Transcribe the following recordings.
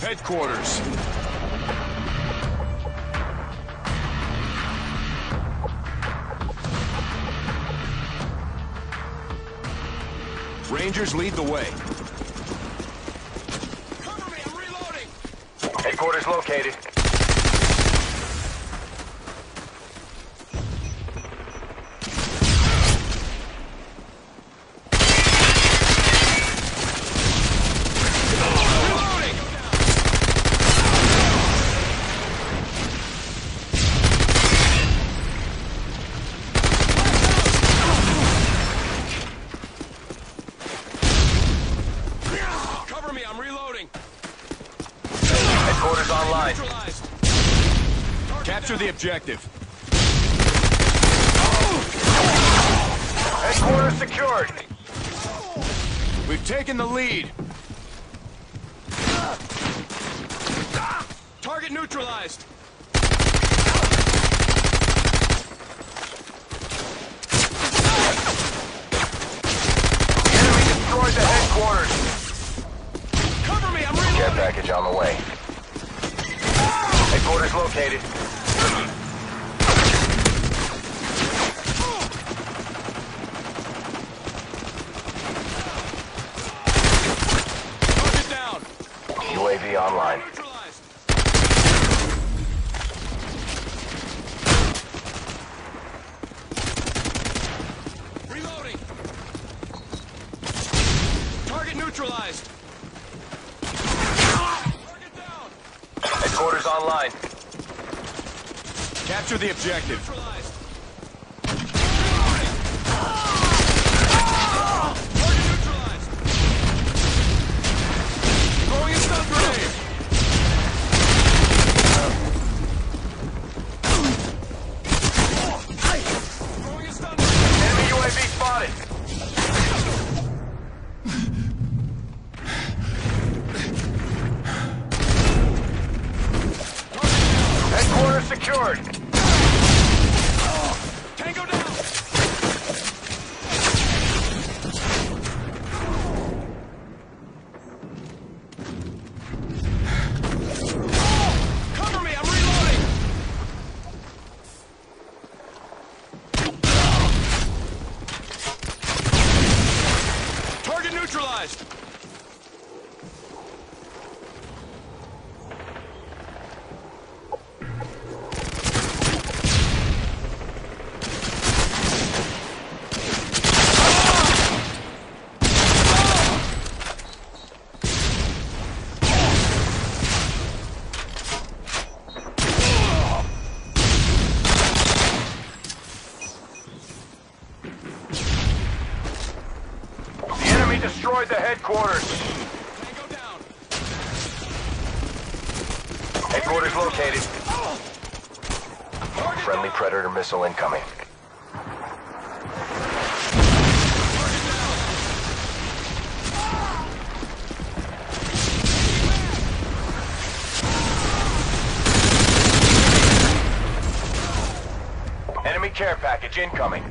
Headquarters. Rangers lead the way. Cover me, I'm reloading! Headquarters located. Headquarters online. Neutralized! Capture the objective. Headquarters secured. We've taken the lead. Target neutralized. Enemy destroyed the headquarters. Cover me, I'm Care reloading. package on the way. Headquarters located. Target down. UAV online. Neutralized. Reloading. Target neutralized. Target down. Online. Capture the objective. Neutralized. The enemy destroyed the headquarters. Tango down. Headquarters located. Target Friendly. Predator missile incoming. Enemy care package incoming.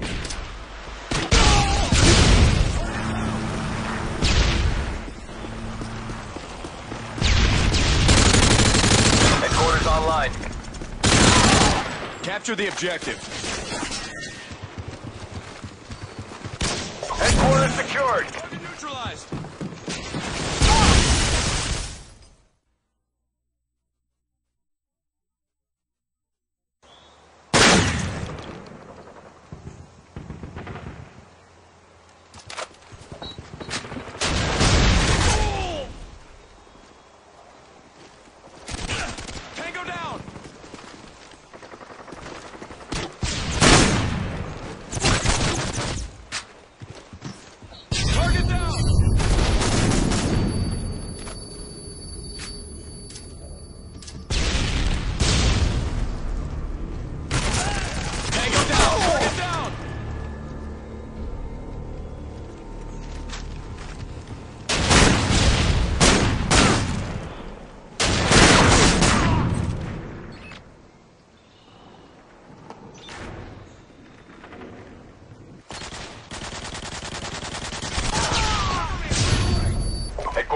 Headquarters online. Capture the objective. Headquarters secured.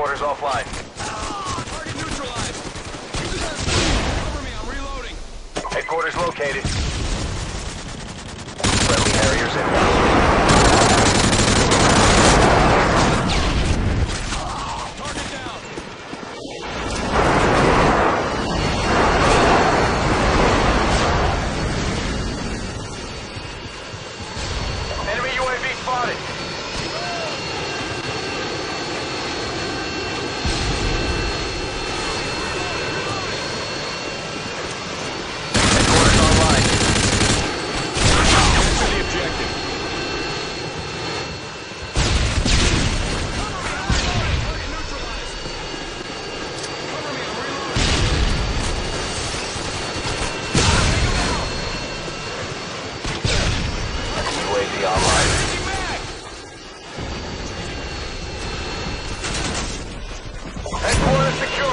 Teleporter's offline. Ah, target neutralized. Cover me, I'm reloading. Headquarters located.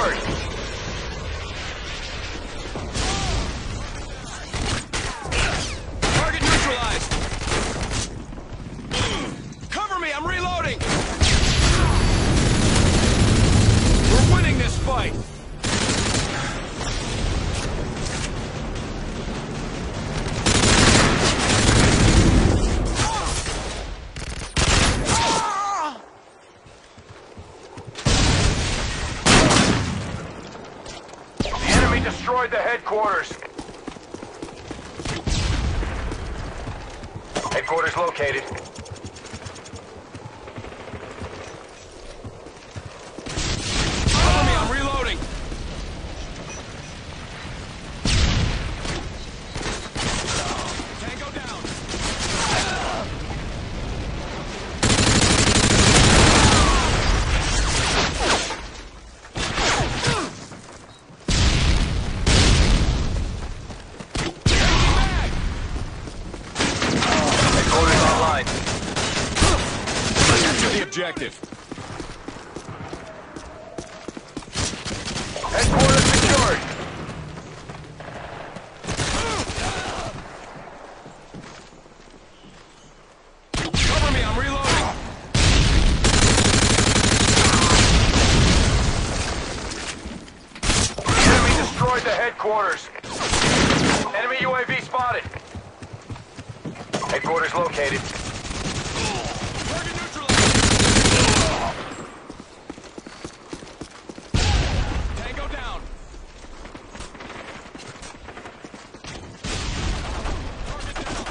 Headquarters Headquarters located. Cover me, I'm reloading. Tango down. Changing mag. Headquarters online. Capture the objective. Headquarters secured. Cover me, I'm reloading. Enemy destroyed the headquarters. Enemy UAV spotted. Headquarters located. Target neutralized. Tango down. Target down.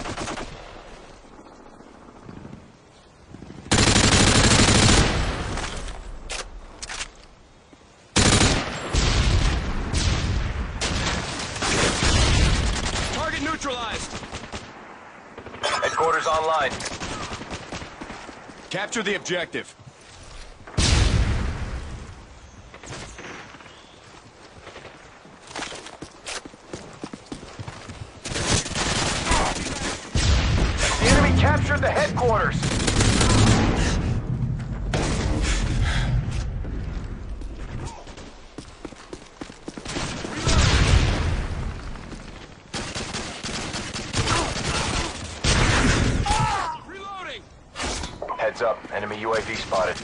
Target neutralized. Headquarters online. Capture the objective. The enemy captured the headquarters. Reloading. Heads up. Enemy UAV spotted.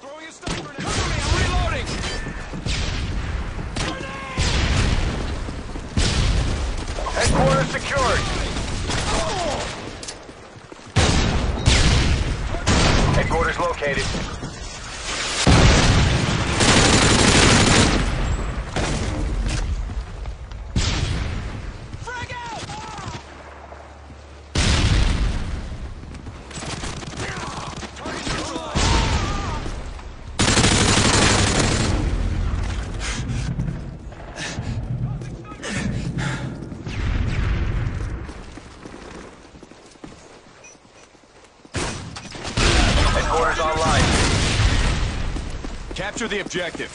Throwing a stun grenade. Cover me, reloading. Headquarters secured. Headquarters located. Headquarters online. Capture the objective.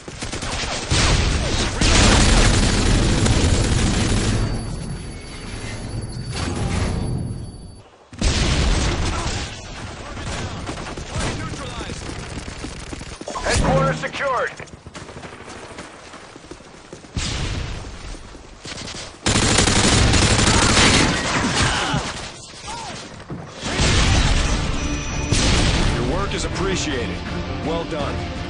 Headquarters secured. Appreciate it. Well done.